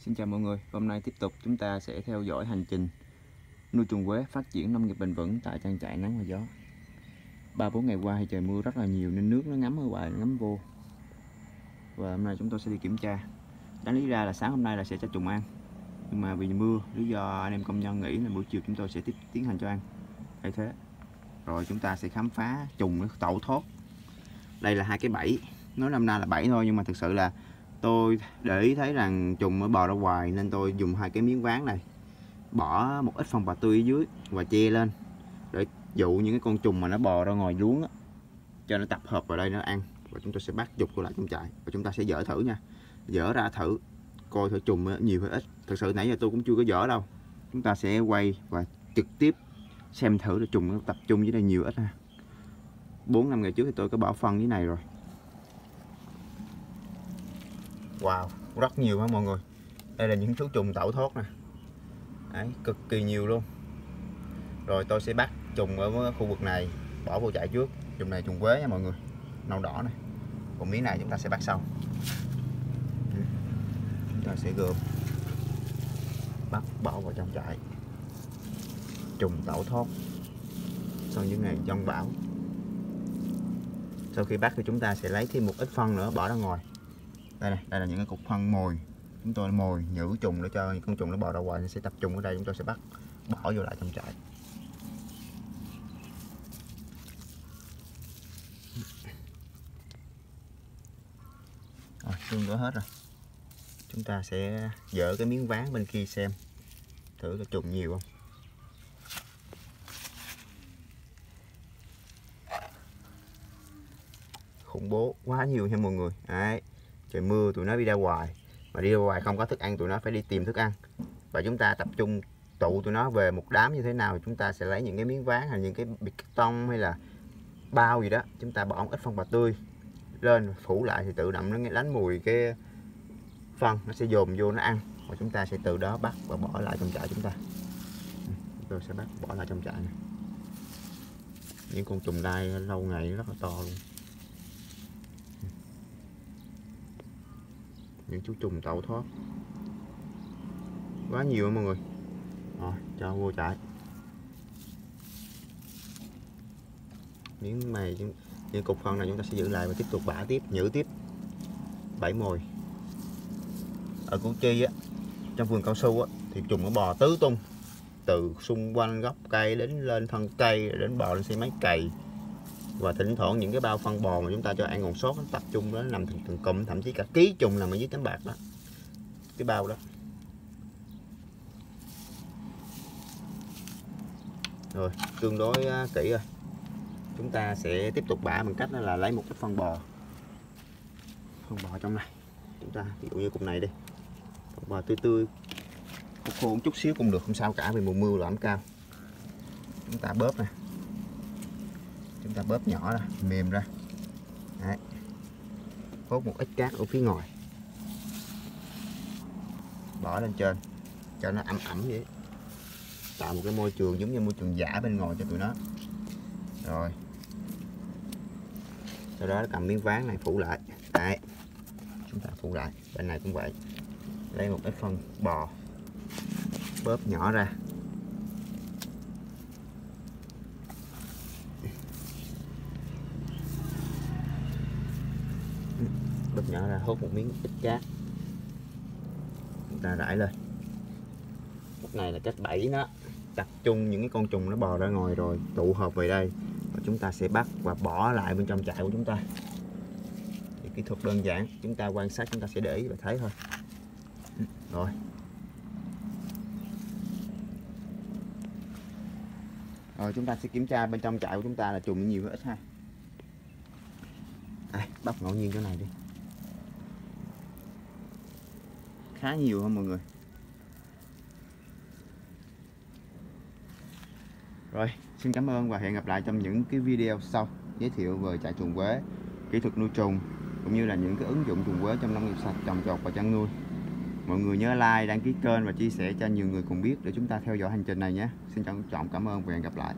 Xin chào mọi người, hôm nay tiếp tục chúng ta sẽ theo dõi hành trình nuôi trùng quế phát triển nông nghiệp bền vững tại trang trại nắng và gió. Ba bốn ngày qua thì trời mưa rất là nhiều nên nước nó ngấm ở ngoài, ngấm vô. Và hôm nay chúng tôi sẽ đi kiểm tra. Đáng lý ra là sáng hôm nay là sẽ cho trùng ăn. Nhưng mà vì mưa, lý do anh em công nhân nghĩ là buổi chiều chúng tôi sẽ tiếp tiến hành cho ăn. Hay thế. Rồi chúng ta sẽ khám phá trùng tẩu thoát Đây là hai cái bẫy. Nói năm nay là bẫy thôi nhưng mà thực sự là tôi để ý thấy rằng trùng mới bò ra ngoài nên tôi dùng hai cái miếng ván này. Bỏ một ít phân bò tươi ở dưới và che lên. Để dụ những cái con trùng mà nó bò ra ngoài luống cho nó tập hợp vào đây nó ăn. Và chúng tôi sẽ bắt dục lại trong trại. Và chúng ta sẽ dỡ thử nha. Dỡ ra thử. Coi thử trùng nhiều hay ít. Thật sự nãy giờ tôi cũng chưa có dỡ đâu. Chúng ta sẽ quay và trực tiếp xem thử là trùng nó tập trung dưới đây nhiều ít ha. Bốn năm ngày trước thì tôi có bỏ phân dưới này rồi. Wow, rất nhiều ha mọi người. Đây là những chú trùng tẩu thoát nè. Đấy, cực kỳ nhiều luôn. Rồi tôi sẽ bắt trùng ở khu vực này Bỏ vô chạy trước. Trùng này trùng quế nha mọi người. Nâu đỏ này Còn miếng này chúng ta sẽ bắt sau. Chúng ta sẽ gộp. Bắt bỏ vào trong trại. Trùng tẩu thoát. Sau những ngày trong bão. Sau khi bắt thì chúng ta sẽ lấy thêm một ít phân nữa bỏ ra ngoài đây này, đây là những cái cục phân mồi. Chúng tôi mồi, nhử trùng để cho những con trùng nó bò ra ngoài, nó sẽ tập trung ở đây, chúng tôi sẽ bắt bỏ vô lại trong trại. Rồi tương đối hết rồi. Chúng ta sẽ dỡ cái miếng ván bên kia xem, thử có trùng nhiều không. Khủng bố quá nhiều nha mọi người. Đấy trời mưa, tụi nó đi ra ngoài. Mà đi ra ngoài không có thức ăn, tụi nó phải đi tìm thức ăn. Và chúng ta tập trung tụ tụi nó về một đám như thế nào, chúng ta sẽ lấy những cái miếng ván hay những cái bịch tông hay là bao gì đó, chúng ta bỏ một ít phân bò tươi lên, phủ lại thì tự động nó đánh mùi cái phân, nó sẽ dồn vô nó ăn. Và chúng ta sẽ từ đó bắt và bỏ lại trong chợ chúng ta. Ừ, tôi sẽ bắt, bỏ lại trong chợ này. Những con trùng đai lâu ngày rất là to luôn. Những chú trùng tẩu thoát. Quá nhiều mọi người. Rồi, cho vô chạy miếng mày, những cục phân này chúng ta sẽ giữ lại và tiếp tục bả tiếp, nhử tiếp. Bảy mồi. Ở củ chi á, trong vườn cao su á, thì trùng nó bò tứ tung. Từ xung quanh gốc cây đến lên thân cây, đến bò, lên xe máy cày và thỉnh thoảng những cái bao phân bò mà chúng ta cho ăn còn sót nó tập trung đó nó nằm từng, từng cụm thậm chí cả ký trùng nằm ở dưới tấm bạc đó. Cái bao đó. Rồi tương đối à, kỹ rồi. Chúng ta sẽ tiếp tục bả bằng cách là lấy một cái phân bò. Phân bò trong này. Chúng ta ví dụ như cục này đi. Phân bò tươi tươi. Khô khô một chút xíu cũng được không sao cả vì mùa mưa là ẩm cao. Chúng ta bóp này chúng ta bóp nhỏ ra, mềm ra. Đấy. hốt một ít cát ở phía ngoài. Bỏ lên trên, cho nó ẩm ẩm vậy. Tạo một cái môi trường giống như môi trường giả bên ngoài cho tụi nó. Rồi. Sau đó cầm miếng ván này phủ lại. Đấy. chúng ta phủ lại. Bên này cũng vậy. Lấy một ít phân bò. Bóp nhỏ ra bóp nhỏ ra hút một miếng ít cát chúng ta rải lên. Lúc này là cách bẫy nó tập trung những cái con trùng nó bò ra ngoài rồi tụ hợp về đây. Và chúng ta sẽ bắt và bỏ lại bên trong trại của chúng ta. Thì kỹ thuật đơn giản chúng ta quan sát chúng ta sẽ để ý và thấy thôi. Ừ, rồi. Rồi chúng ta sẽ kiểm tra bên trong trại của chúng ta là trùng nhiều hay ít ha. À, bắt ngẫu nhiên chỗ này đi. Khá nhiều hơn mọi người? Rồi, xin cảm ơn và hẹn gặp lại trong những cái video sau. Giới thiệu về trại trùng quế, kỹ thuật nuôi trùng, cũng như là những cái ứng dụng trùng quế trong nông nghiệp sạch, trồng trọt và chăn nuôi. Mọi người nhớ like, đăng ký kênh và chia sẻ cho nhiều người cùng biết để chúng ta theo dõi hành trình này nhé. Xin trọng, cảm ơn và hẹn gặp lại.